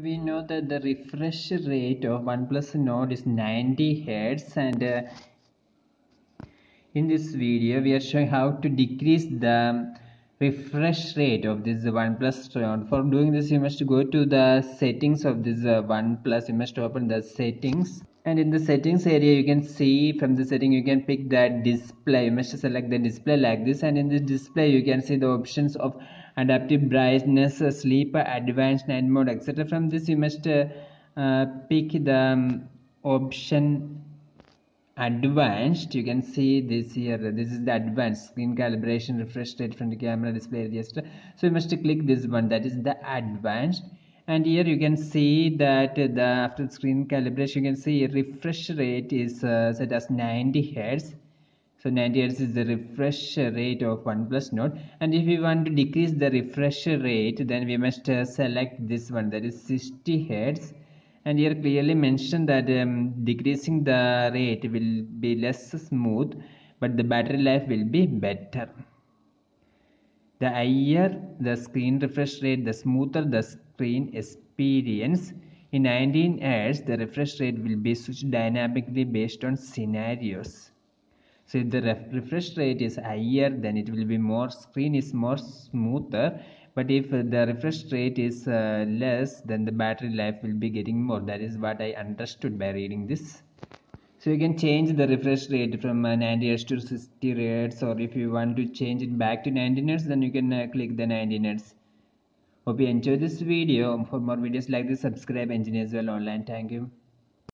we know that the refresh rate of OnePlus Nord is 90 Hz and uh, in this video we are showing how to decrease the refresh rate of this OnePlus Nord. For doing this you must go to the settings of this uh, OnePlus. You must open the settings and in the settings area you can see from the setting you can pick that display. You must select the display like this. And in this display you can see the options of adaptive brightness sleep advanced night mode etc from this you must uh, uh, pick the um, option advanced. You can see this here. This is the advanced screen calibration refresh rate from the camera display register so you must click this one. That is the advanced and here you can see that the after screen calibration you can see refresh rate is uh, set as 90 hertz. So 90 Hz is the refresh rate of OnePlus Nord and if we want to decrease the refresh rate then we must uh, select this one that is 60 Hz and here clearly mentioned that um, decreasing the rate will be less smooth but the battery life will be better. The higher the screen refresh rate the smoother the screen experience. In 19 Hz the refresh rate will be switched dynamically based on scenarios. So if the refresh rate is higher then it will be more screen is more smoother. But if the refresh rate is uh, less then the battery life will be getting more. That is what i understood by reading this so you can change the refresh rate from uh, 90 Hz to 60 Hz or if you want to change it back to 90 Hz then you can uh, click the 90 Hz hope you enjoyed this video. For more videos like this subscribe Engineers World Online. Thank you